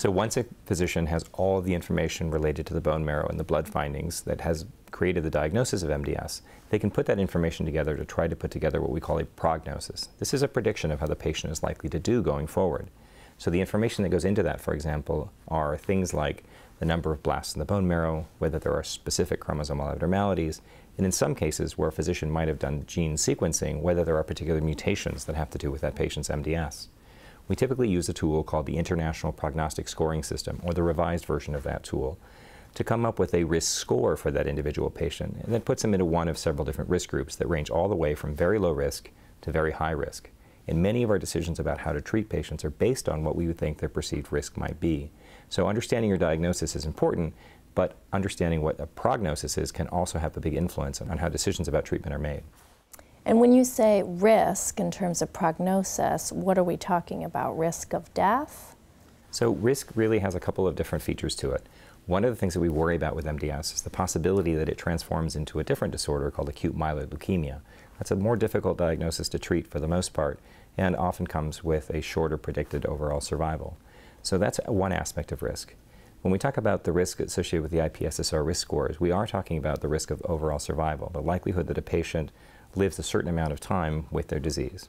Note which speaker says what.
Speaker 1: So once a physician has all the information related to the bone marrow and the blood findings that has created the diagnosis of MDS, they can put that information together to try to put together what we call a prognosis. This is a prediction of how the patient is likely to do going forward. So the information that goes into that, for example, are things like the number of blasts in the bone marrow, whether there are specific chromosomal abnormalities, and in some cases where a physician might have done gene sequencing, whether there are particular mutations that have to do with that patient's MDS. We typically use a tool called the International Prognostic Scoring System, or the revised version of that tool, to come up with a risk score for that individual patient. And that puts them into one of several different risk groups that range all the way from very low risk to very high risk. And many of our decisions about how to treat patients are based on what we would think their perceived risk might be. So understanding your diagnosis is important, but understanding what a prognosis is can also have a big influence on how decisions about treatment are made.
Speaker 2: And when you say risk in terms of prognosis, what are we talking about? Risk of death?
Speaker 1: So risk really has a couple of different features to it. One of the things that we worry about with MDS is the possibility that it transforms into a different disorder called acute myeloid leukemia. That's a more difficult diagnosis to treat for the most part and often comes with a shorter predicted overall survival. So that's one aspect of risk. When we talk about the risk associated with the IPSSR risk scores, we are talking about the risk of overall survival, the likelihood that a patient lives a certain amount of time with their disease.